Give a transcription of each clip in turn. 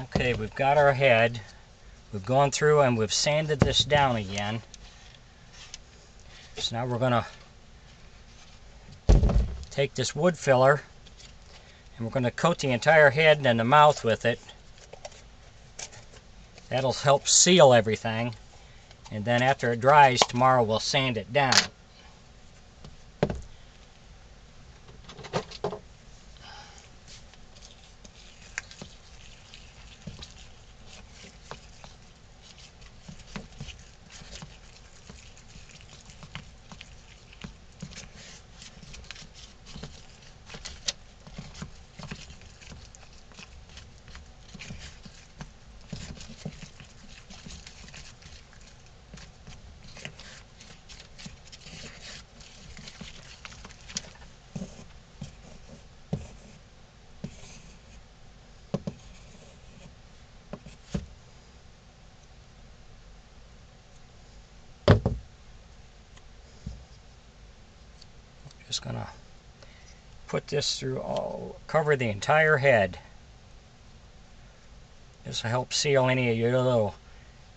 Okay, we've got our head. We've gone through and we've sanded this down again. So now we're going to take this wood filler and we're going to coat the entire head and the mouth with it. That'll help seal everything. And then after it dries, tomorrow we'll sand it down. Just gonna put this through all, cover the entire head. This will help seal any of your little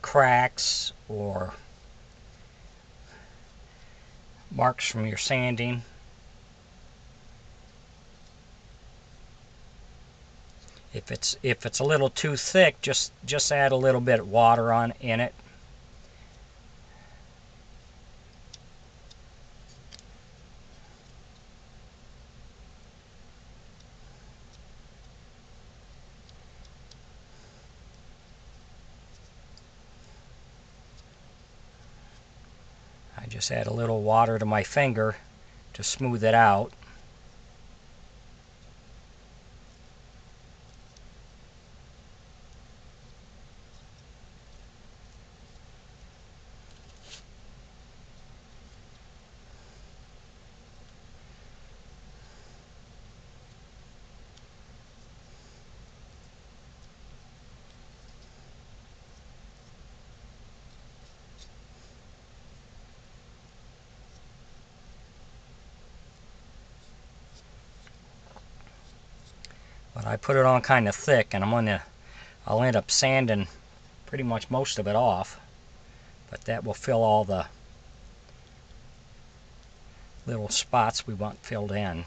cracks or marks from your sanding. If it's if it's a little too thick, just just add a little bit of water on in it just add a little water to my finger to smooth it out. But I put it on kind of thick and I'm gonna, I'll end up sanding pretty much most of it off. But that will fill all the little spots we want filled in.